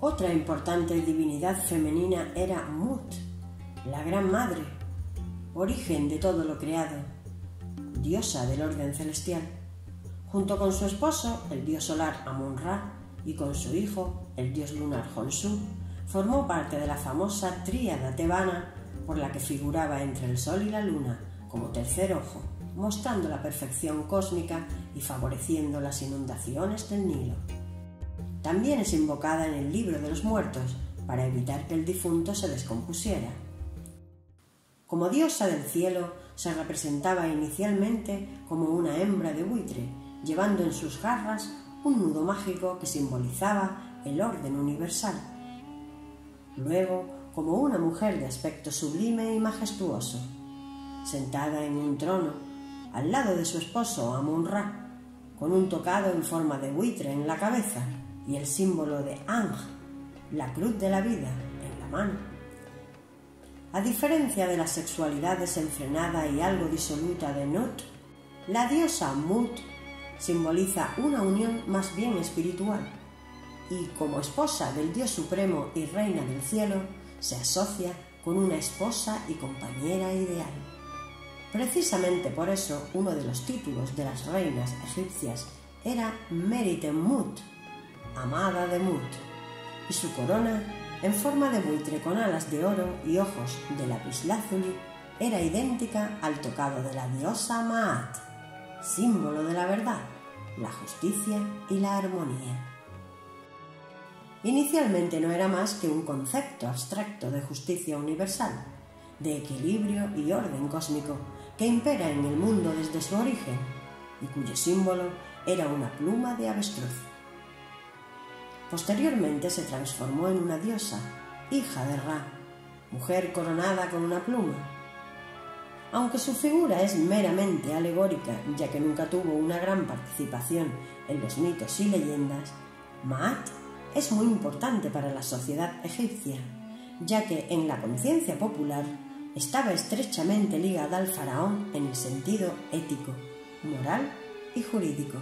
Otra importante divinidad femenina era Mut, la Gran Madre, origen de todo lo creado, diosa del orden celestial, junto con su esposo, el dios solar Amun-Ra, y con su hijo, el dios lunar Honsu, formó parte de la famosa tríada tebana por la que figuraba entre el sol y la luna como tercer ojo, mostrando la perfección cósmica y favoreciendo las inundaciones del Nilo. También es invocada en el libro de los muertos para evitar que el difunto se descompusiera. Como diosa del cielo, se representaba inicialmente como una hembra de buitre, llevando en sus garras un nudo mágico que simbolizaba el orden universal. Luego, como una mujer de aspecto sublime y majestuoso, sentada en un trono, al lado de su esposo Amun-Ra, con un tocado en forma de buitre en la cabeza y el símbolo de Ang, la cruz de la vida, en la mano. A diferencia de la sexualidad desenfrenada y algo disoluta de Nut, la diosa Mut simboliza una unión más bien espiritual y como esposa del Dios Supremo y Reina del Cielo se asocia con una esposa y compañera ideal. Precisamente por eso uno de los títulos de las reinas egipcias era Merite Mut, amada de Mut, y su corona, en forma de buitre con alas de oro y ojos de lapislázuli, era idéntica al tocado de la diosa Maat, símbolo de la verdad, la justicia y la armonía. Inicialmente no era más que un concepto abstracto de justicia universal, de equilibrio y orden cósmico que impera en el mundo desde su origen y cuyo símbolo era una pluma de avestruz. Posteriormente se transformó en una diosa, hija de Ra, mujer coronada con una pluma. Aunque su figura es meramente alegórica, ya que nunca tuvo una gran participación en los mitos y leyendas, Maat es muy importante para la sociedad egipcia, ya que en la conciencia popular estaba estrechamente ligada al faraón en el sentido ético, moral y jurídico.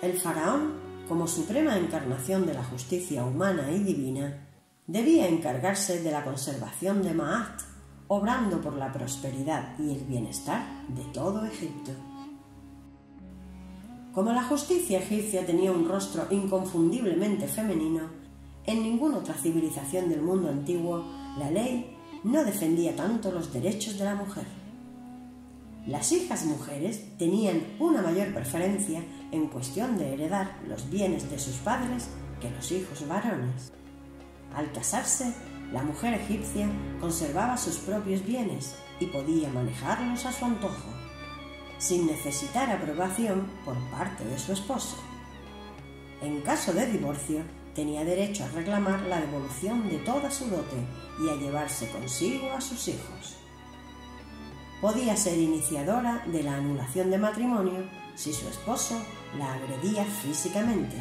El faraón, como suprema encarnación de la justicia humana y divina, debía encargarse de la conservación de Maat, obrando por la prosperidad y el bienestar de todo Egipto. Como la justicia egipcia tenía un rostro inconfundiblemente femenino, en ninguna otra civilización del mundo antiguo la ley no defendía tanto los derechos de la mujer. Las hijas mujeres tenían una mayor preferencia en cuestión de heredar los bienes de sus padres que los hijos varones. Al casarse, la mujer egipcia conservaba sus propios bienes y podía manejarlos a su antojo, sin necesitar aprobación por parte de su esposo. En caso de divorcio, tenía derecho a reclamar la devolución de toda su dote y a llevarse consigo a sus hijos. Podía ser iniciadora de la anulación de matrimonio si su esposo la agredía físicamente,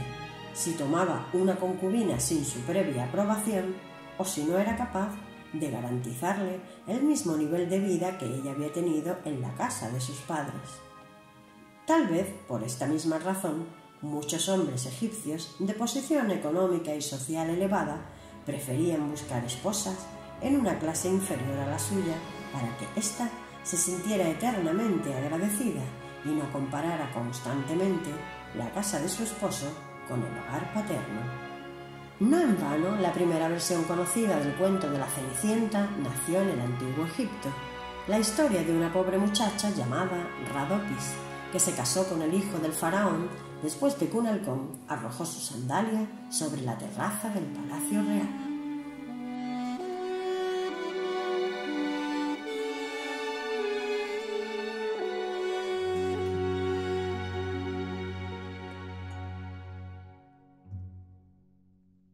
si tomaba una concubina sin su previa aprobación o si no era capaz de garantizarle el mismo nivel de vida que ella había tenido en la casa de sus padres. Tal vez por esta misma razón Muchos hombres egipcios de posición económica y social elevada preferían buscar esposas en una clase inferior a la suya para que ésta se sintiera eternamente agradecida y no comparara constantemente la casa de su esposo con el hogar paterno. No en vano, la primera versión conocida del cuento de la Cenicienta nació en el antiguo Egipto, la historia de una pobre muchacha llamada Radopis, que se casó con el hijo del faraón después de que un halcón arrojó su sandalia sobre la terraza del palacio real.